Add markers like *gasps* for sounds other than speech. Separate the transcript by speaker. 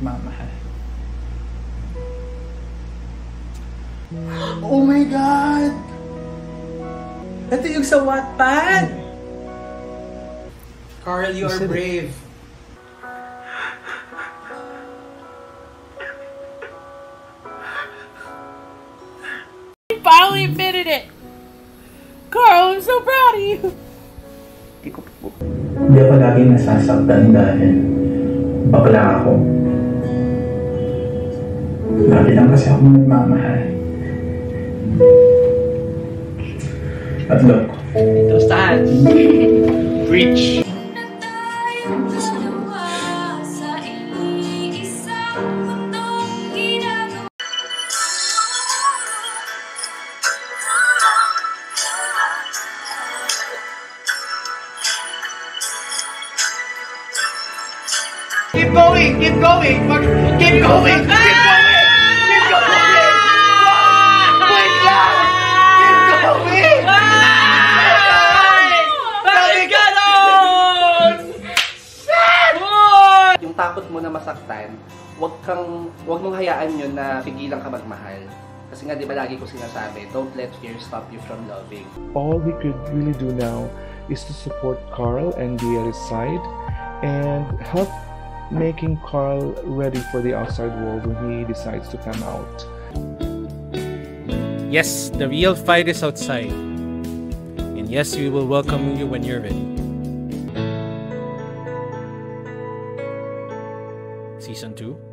Speaker 1: nagmamahal. *gasps* Oh my God! Ito yung sa Wattpad! Carl, you are brave.
Speaker 2: He finally admitted it! Carl, I'm so proud of you!
Speaker 3: Hindi ako laging nasasaktan dahil bakla ako. Lagi lang kasi ako nagmamahal. At look,
Speaker 1: Those times. Preach.
Speaker 4: Keep going! Keep going! Keep going! Keep going!
Speaker 5: Takot mo na masaktan, wag kang wag mong hayaan yun na pigilan ka magmahal. Kasi nga 'di ba lagi ko sinasabi, don't let fear stop you from loving.
Speaker 6: all we could really do now is to support Carl and be at his side and help making Carl ready for the outside world when he decides to come out.
Speaker 7: Yes, the real fight is outside. And yes, we will welcome you when you're ready. Season 2